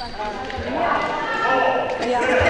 啊！对呀。